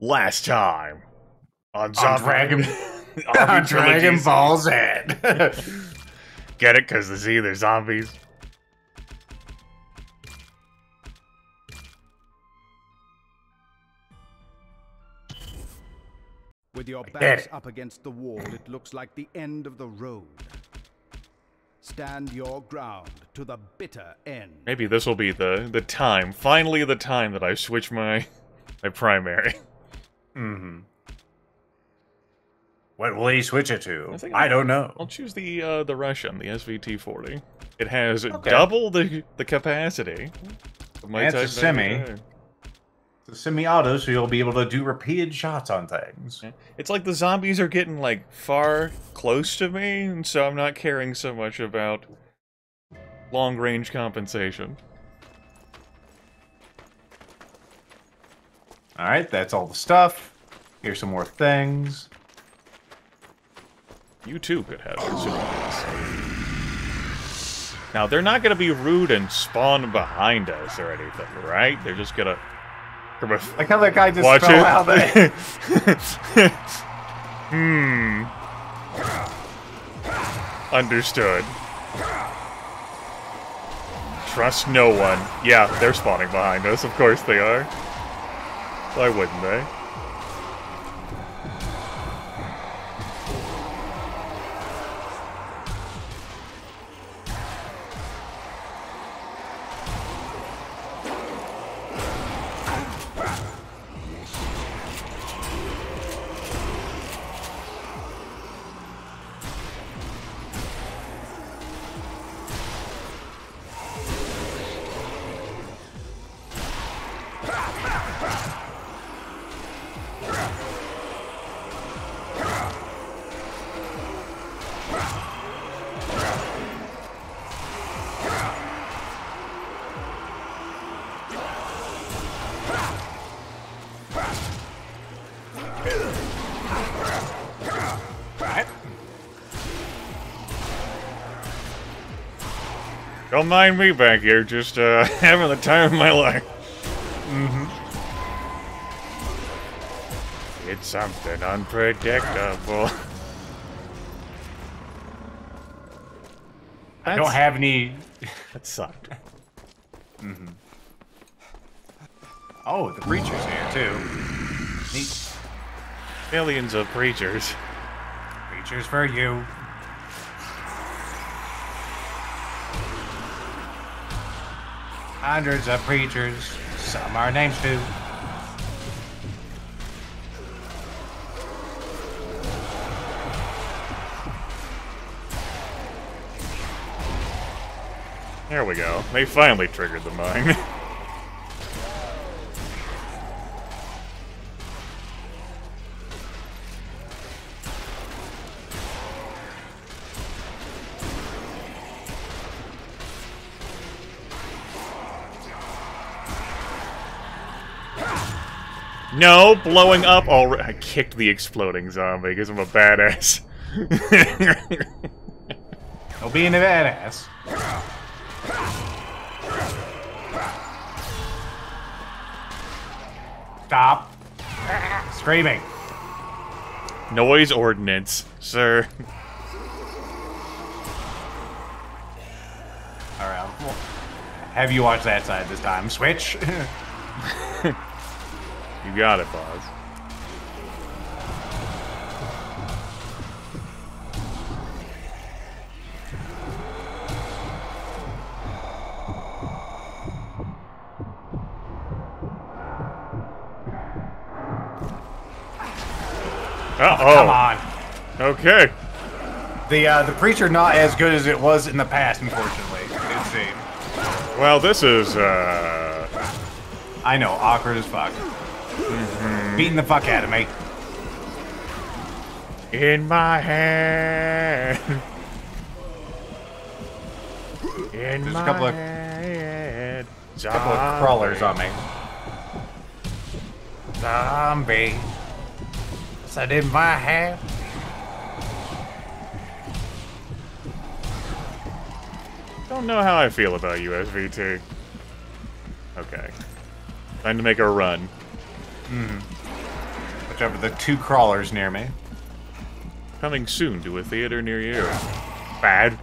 Last time on, On Zombie- Dragon, Army on Dragon Trilogy. Ball Z. Get it? Because the Z, they're zombies. With your get backs up against the wall, it looks like the end of the road. Stand your ground to the bitter end. Maybe this will be the the time. Finally, the time that I switch my my primary. Hmm What will he switch it to? I I don't know. I'll choose the uh, the Russian, the SVT40. It has Okay. double the the capacity. of my And it's a semi. 99. It's a semi-auto, so you'll be able to do repeated shots on things. It's like the zombies are getting like far close to me, and so I'm not caring so much about long range compensation. All right, that's all the stuff. Here's some more things. You too could have. Now they're not gonna be rude and spawn behind us or anything, right? They're just gonna from a Like how that guy just watch fell it. out there. hmm. Understood. Trust no one. Yeah, they're spawning behind us. Of course they are. Why wouldn't they? Don't mind me back here, just uh, having the time of my life. Mm-hmm. It's something unpredictable. I don't have any. That sucked. Mm -hmm. Oh, the preacher's here too. Neat. Millions of preachers. Preachers for you. Hundreds of preachers. Some are names too. There we go. They finally triggered the mine. No, blowing up already. I kicked the exploding zombie because I'm a badass. No being a badass. Stop. Screaming. Noise ordinance, sir. Alright. well, Have you watched that side this time? Switch. You got it, boss. Uh oh. Come on. Okay. The uh, the preacher not as good as it was in the past, unfortunately. It seems. Well, this is uh I know, awkward as fuck. Beating the fuck out of me. in my hand. In There's a my couple of- hand. couple of crawlers on me. Zombie. Said in my hand. Don't know how I feel about USVT. Okay. Time to make a run. Mm-hmm. Over the two crawlers near me. Coming soon to a theater near you. Bad.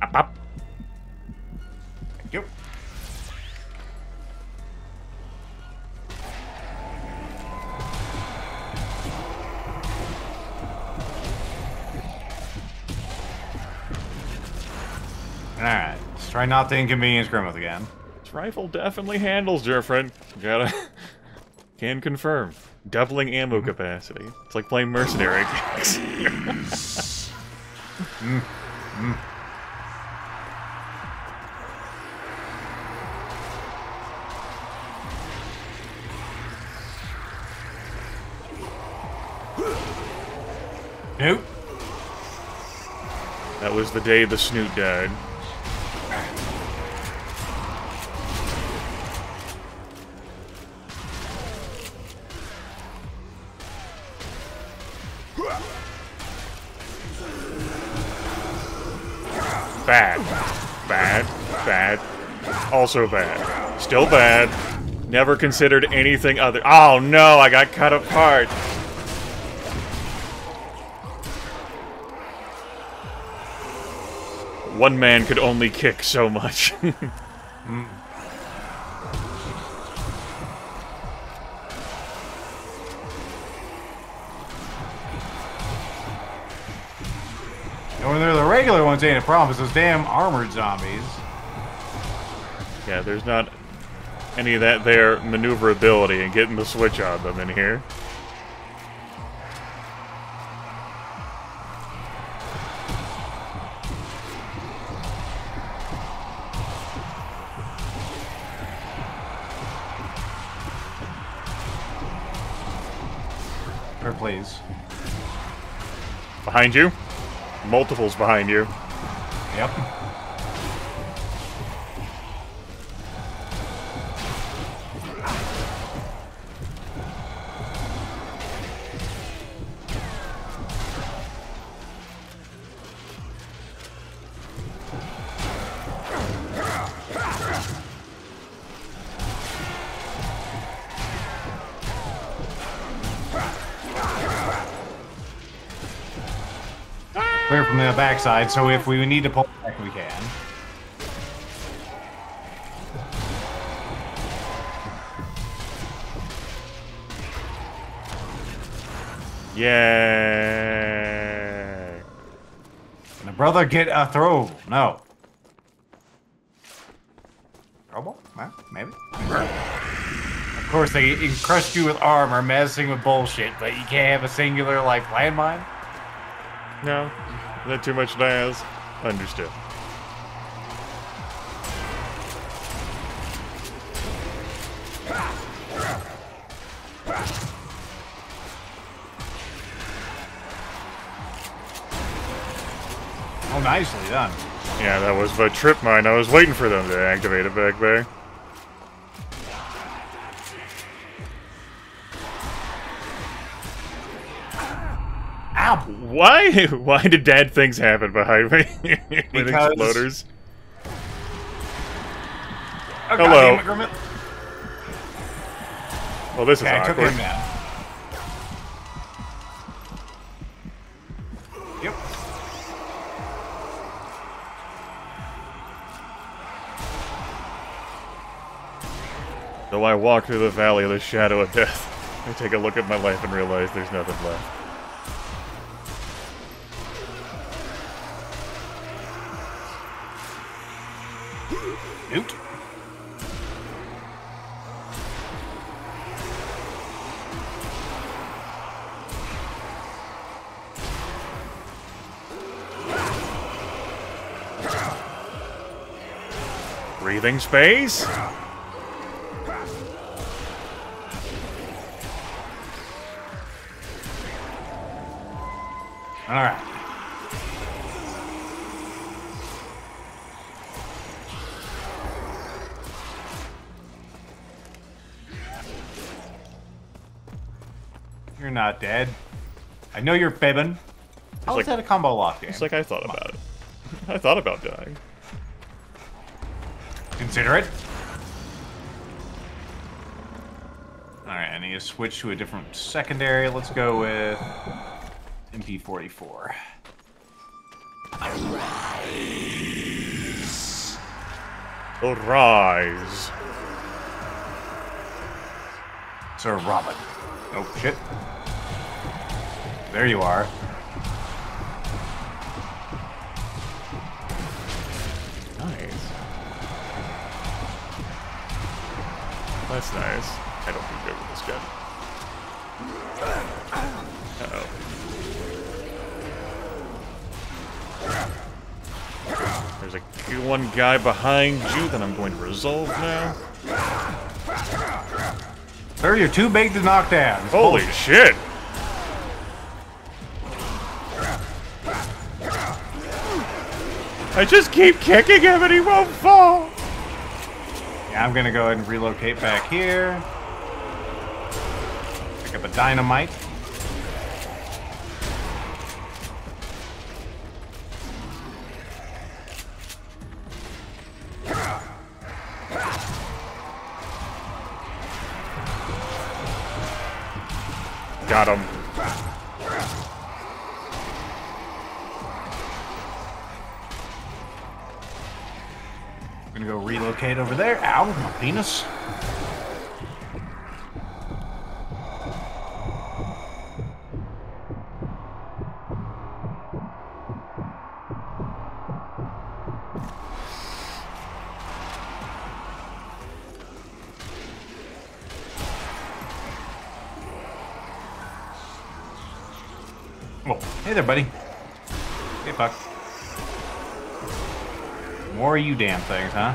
Up, up. Thank you. Alright, let's try not to inconvenience Grimith again. This rifle definitely handles different. Gotta... Can confirm. Doubling ammo capacity. It's like playing mercenary games. Nope. that was the day the snoot died. Also bad. Still bad. Never considered anything other- Oh no, I got cut apart. One man could only kick so much. And when they're the regular ones, ain't a problem. It's those damn armored zombies. Yeah, there's not any of that there maneuverability and getting the switch on them in here. Or please. Behind you. Multiples behind you. Yep. From the backside, so if we need to pull back, we can. Yay. Can a brother get a throw? No. Throwable? Well, maybe. Of course, they encrust you with armor, messing with bullshit, but you can't have a singular, like, landmine? No. Is that too much ask? Understood. Oh, nicely done. Yeah, that was the trip mine. I was waiting for them to activate it back there. Why? Why did bad things happen behind me with Because- exploders? Oh, Hello. Well, this is Okay, I took awkward. him down. Yep. Though I walk through the valley of the shadow of death, I take a look at my life and realize there's nothing left. Breathing space? All right. You're not dead. I know you're fibbing. How like- is that a combo lock game? It's like I thought about it. I thought about dying. Consider it. Alright, I need to switch to a different secondary. Let's go with MP44. Arise. Sir Robin. Oh, shit. There you are. That's nice. I don't think good with this gun. Uh-oh. There's a one guy behind you that I'm going to resolve now. Sir, you're too big to knock down. Holy shit! I just keep kicking him and he won't fall! I'm gonna go ahead and relocate back here. Pick up a dynamite. Got him. Gonna go relocate over there. Ow, my penis. Oh, hey there, buddy. You damn things, huh?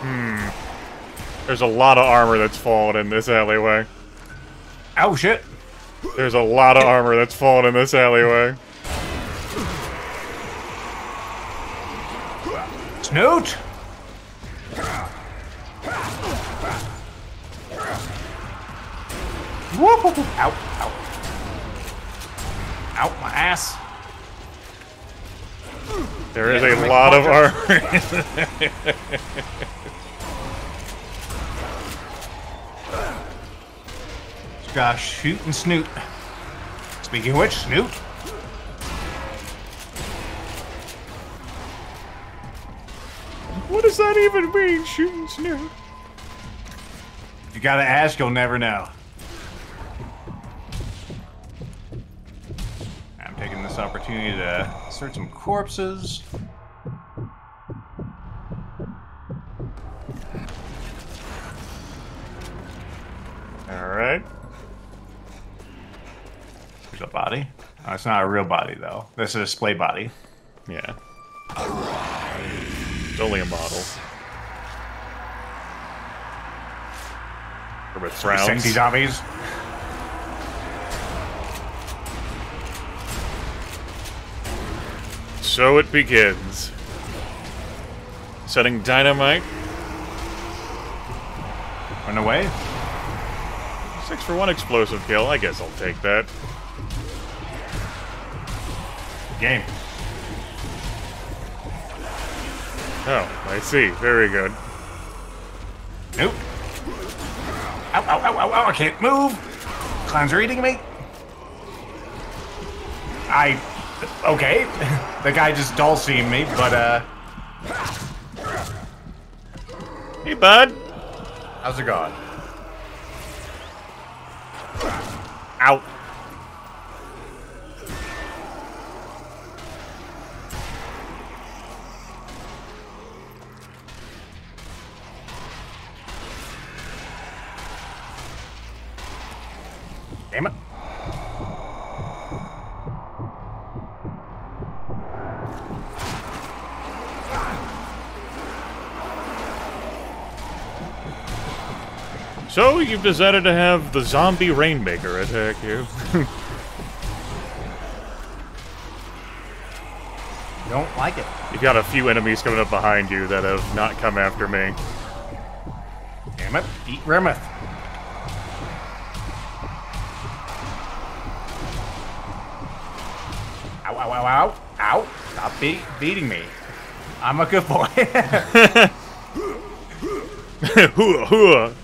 Hmm. There's a lot of armor that's fallen in this alleyway. Oh shit! There's a lot of armor that's fallen in this alleyway. Snoot! Whoop, whoop, whoop. Ow, ow. Ow, my ass. There is a lot of armor. Gosh, shoot and snoot. Speaking of which, snoot. what does that even mean, shooting snoot? If you gotta ask, you'll never know. This opportunity to search some corpses. Alright. There's a body. Oh, it's not a real body, though. This is a display body. Yeah. It's only a model. With frowns. Sexy zombies. So it begins. Setting dynamite. Run away. Six for one explosive kill. I guess I'll take that. Game. Oh, I see. Very good. Nope. Ow, ow, ow, ow, ow, I can't move. Clowns are eating me. I. Okay. the guy just dull seemed me, but, uh. Hey, bud. How's it going? Out. So you've decided to have the zombie rainmaker attack you. Don't like it. You've got a few enemies coming up behind you that have not come after me. Damn it. Eat Remeth. ow, ow, ow, ow. Ow. Stop be beating me. I'm a good boy. hooah, hooah.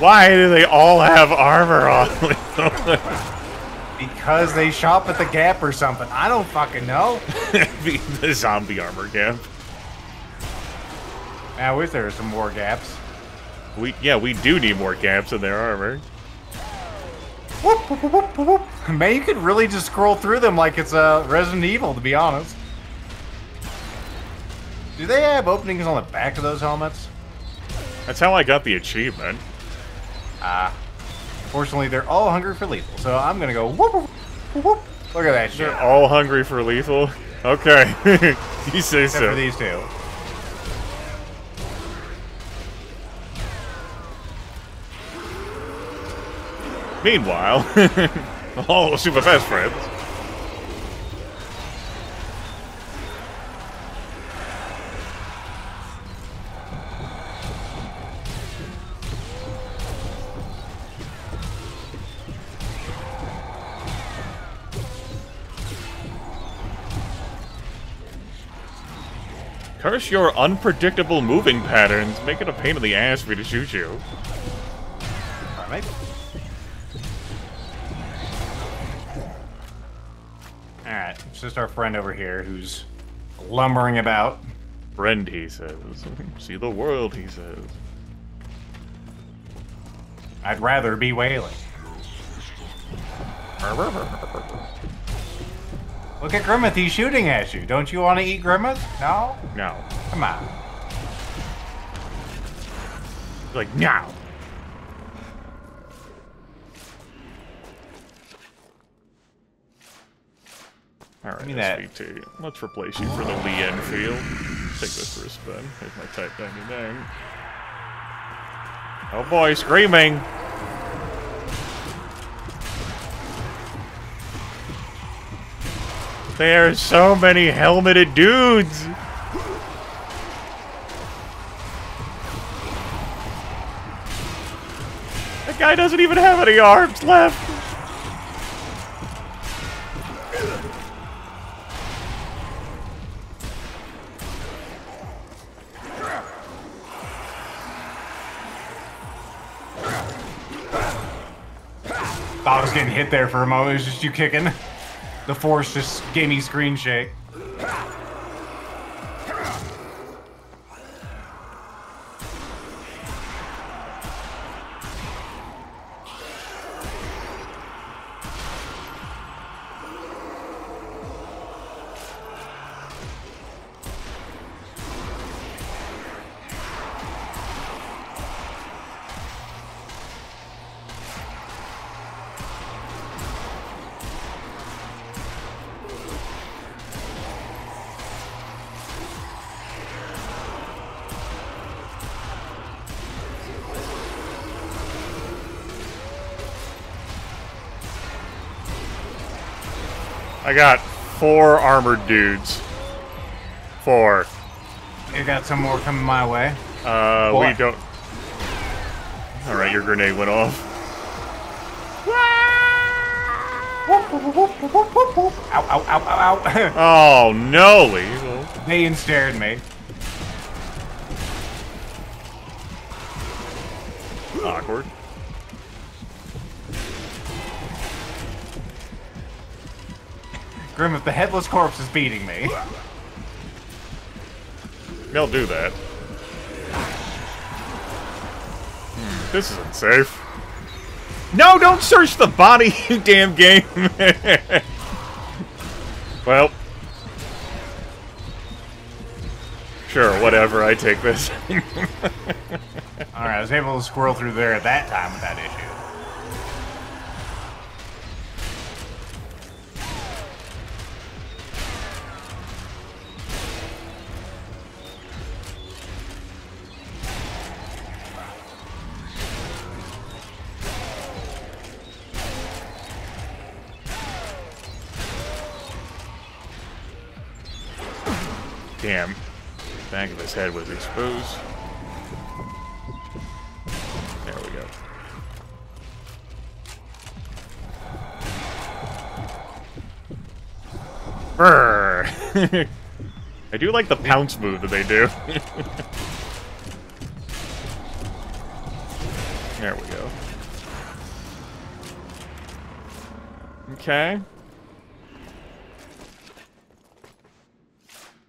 Why do they all have armor on? because they shop at the Gap or something. I don't fucking know. the zombie armor gap. I wish there were some more gaps. We yeah, we do need more gaps in their armor. Whoop, whoop, whoop, whoop, whoop. Man, you could really just scroll through them like it's uh, Resident Evil, to be honest. Do they have openings on the back of those helmets? That's how I got the achievement. Ah. Fortunately, they're all hungry for lethal, so I'm gonna go whoop, whoop. Look at that shit. They're all hungry for lethal. Okay, you say Except for so. these two. Meanwhile, all super fast friends. Curse your unpredictable moving patterns, make it a pain in the ass for me to shoot you. Alright. Alright, it's just our friend over here who's lumbering about. Friend, he says. See the world, he says. I'd rather be wailing. Look at Grimith, he's shooting at you. Don't you want to eat Grimith? No? No. Come on. Like, now. Alright, me that. SVT. Let's replace you for the Lee Enfield. Take this for a spin. Here's my Type 99. Oh boy, screaming! There are so many helmeted dudes! That guy doesn't even have any arms left! I was getting hit there for a moment. It was just you kicking. The force just gave me screen shake. I got four armored dudes. Four. You got some more coming my way. Uh, we What? don't. Alright, your grenade went off. Ow, ow, ow, ow, ow. Oh, no, Lethal. they stared me. Grim, if the headless corpse is beating me. They'll do that. Hmm, this isn't safe. No, don't search the body, you damn game! well. Sure, whatever, I take this. Alright, I was able to squirrel through there at that time without issue. back of his head was exposed. There we go. Brr! I do like the pounce move that they do. there we go. Okay.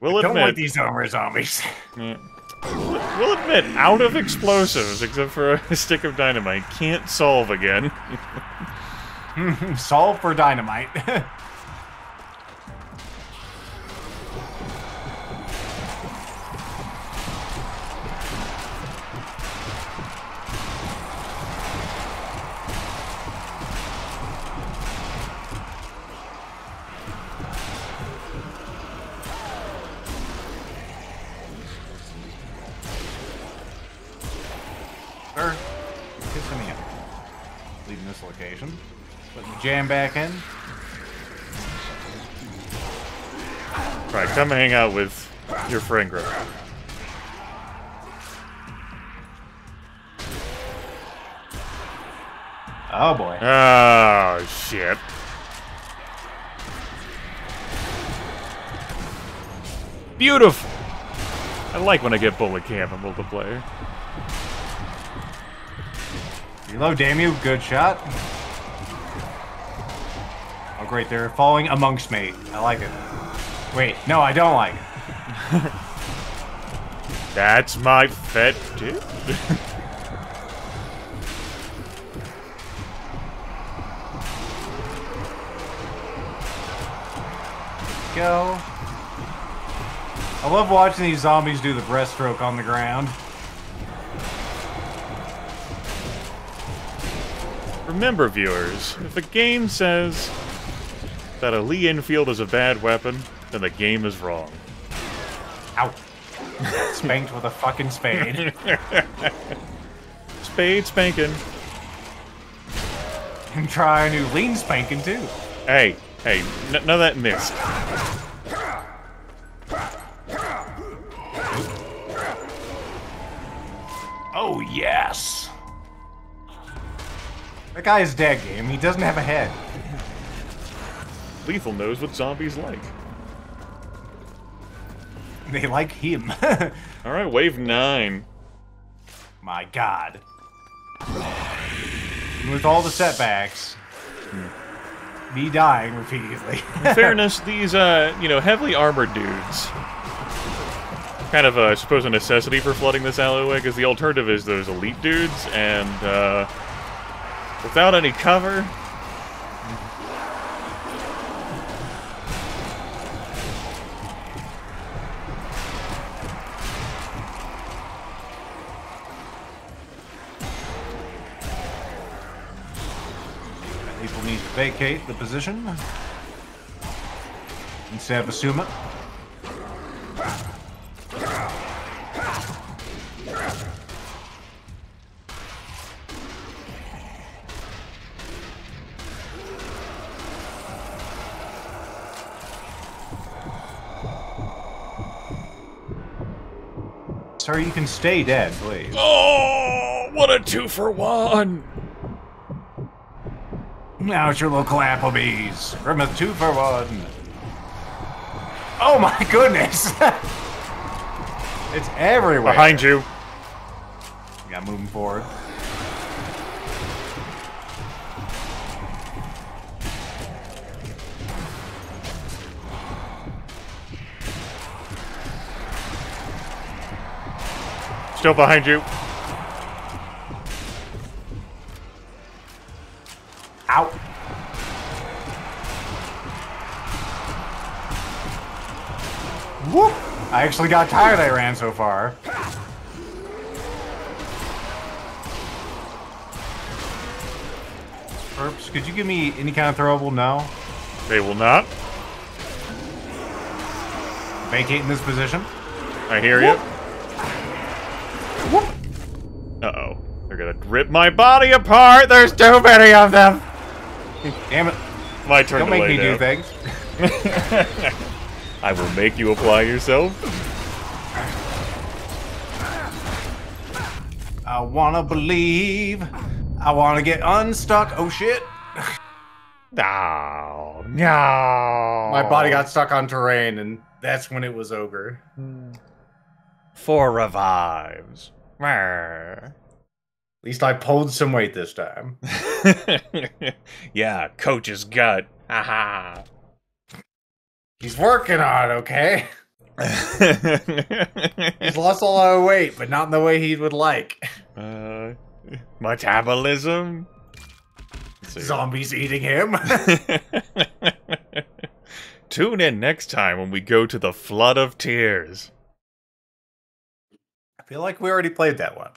We'll Don't admit, like these armor zombies. yeah. We'll we'll admit, out of explosives, except for a stick of dynamite, can't solve again. Solve for dynamite. Leaving this location. Putting the jam back in. Right, come hang out with your friend group. Oh boy. Oh, shit. Beautiful! I like when I get bullet camp in multiplayer. Reload, damn you. Good shot. Oh, great. They're falling amongst me. I like it. Wait, no, I don't like it. That's my pet dude. Go. I love watching these zombies do the breaststroke on the ground. Remember, viewers, if a game says that a Lee Enfield is a bad weapon, then the game is wrong. Ow. Spanked with a fucking spade. Spade spanking. and try a new lean spanking too. Hey, hey, none of that missed. Oh yes. That guy is dead game. He doesn't have a head. Lethal knows what zombies like. They like him. Alright, wave 9. My god. With all the setbacks, me dying repeatedly. In fairness, these, uh, you know, heavily armored dudes. Kind of, uh, I suppose, a necessity for flooding this alleyway, because the alternative is those elite dudes, and, uh, without any cover, People need to vacate the position. Instead of assume it. You can stay dead, please. Oh, what a two for one! Now it's your local Applebee's. From a two for one. Oh my goodness! it's everywhere. Behind you. Yeah, moving forward. Still behind you. Out. Whoop! I actually got tired I ran so far. Perps, could you give me any kind of throwable? No. They will not. Vacating this position. I hear you. Uh-oh. They're gonna rip my body apart! There's too many of them! Damn it. My turn Don't to make me do things. I will make you apply yourself. I wanna believe. I wanna get unstuck. Oh shit. No, no. My body got stuck on terrain, and that's when it was over. Hmm. four revives. At least I pulled some weight this time. yeah, coach's gut. Haha. He's working on it, okay? He's lost a lot of weight, but not in the way he would like. uh, metabolism. Zombies eating him. Tune in next time when we go to the Flood of Tears. I feel like we already played that one.